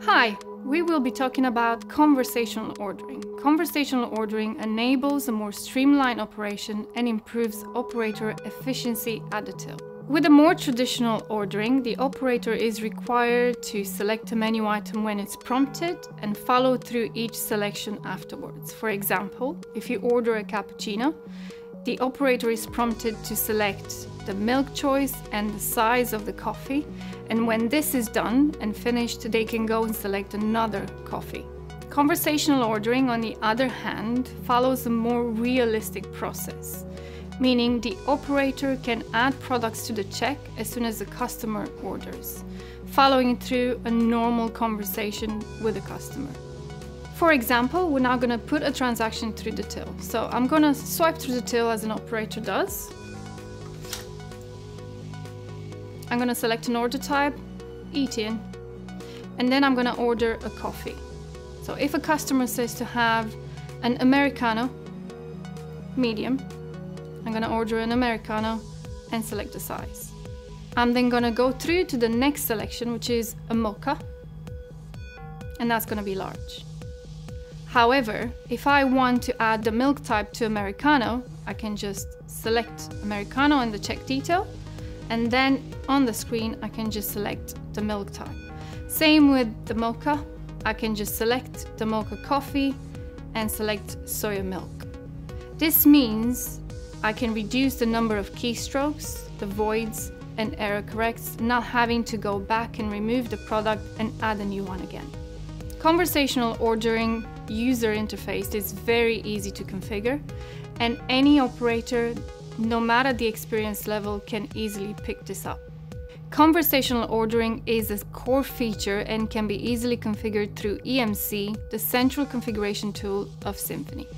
Hi, we will be talking about conversational ordering. Conversational ordering enables a more streamlined operation and improves operator efficiency at the till. With a more traditional ordering, the operator is required to select a menu item when it's prompted and follow through each selection afterwards. For example, if you order a cappuccino, the operator is prompted to select the milk choice and the size of the coffee, and when this is done and finished, they can go and select another coffee. Conversational ordering, on the other hand, follows a more realistic process meaning the operator can add products to the check as soon as the customer orders, following through a normal conversation with the customer. For example, we're now going to put a transaction through the till. So I'm going to swipe through the till as an operator does. I'm going to select an order type, eat in, and then I'm going to order a coffee. So if a customer says to have an Americano, medium, I'm gonna order an Americano and select the size. I'm then gonna go through to the next selection, which is a mocha, and that's gonna be large. However, if I want to add the milk type to Americano, I can just select Americano in the check detail, and then on the screen, I can just select the milk type. Same with the mocha, I can just select the mocha coffee and select soya milk. This means I can reduce the number of keystrokes, the voids, and error corrects, not having to go back and remove the product and add a new one again. Conversational ordering user interface is very easy to configure, and any operator, no matter the experience level, can easily pick this up. Conversational ordering is a core feature and can be easily configured through EMC, the central configuration tool of Simphony.